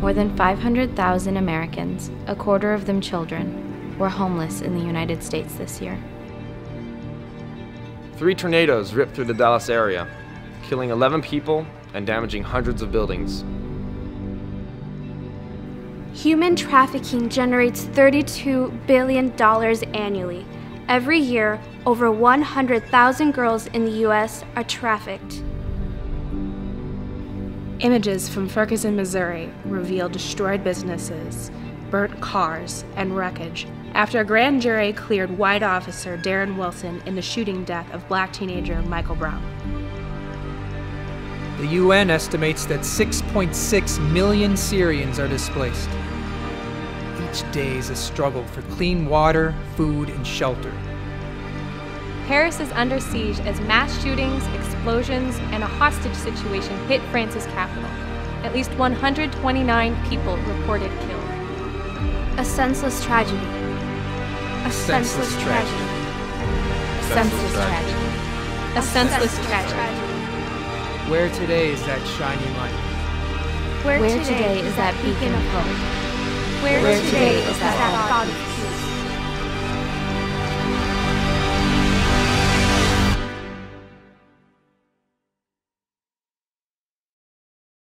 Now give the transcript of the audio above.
More than 500,000 Americans, a quarter of them children, were homeless in the United States this year. Three tornadoes ripped through the Dallas area, killing 11 people and damaging hundreds of buildings. Human trafficking generates $32 billion annually. Every year, over 100,000 girls in the U.S. are trafficked. Images from Ferguson, Missouri reveal destroyed businesses, burnt cars, and wreckage after a grand jury cleared white officer Darren Wilson in the shooting death of black teenager Michael Brown. The UN estimates that 6.6 million Syrians are displaced. Each day is a struggle for clean water, food, and shelter. Paris is under siege as mass shootings, explosions, and a hostage situation hit France's capital. At least 129 people reported killed. A senseless tragedy. A senseless, senseless tragedy. A senseless tragedy. A senseless tragedy. Where today is that shining light? Where, Where today is that beacon of hope? Where, today is that Where today, today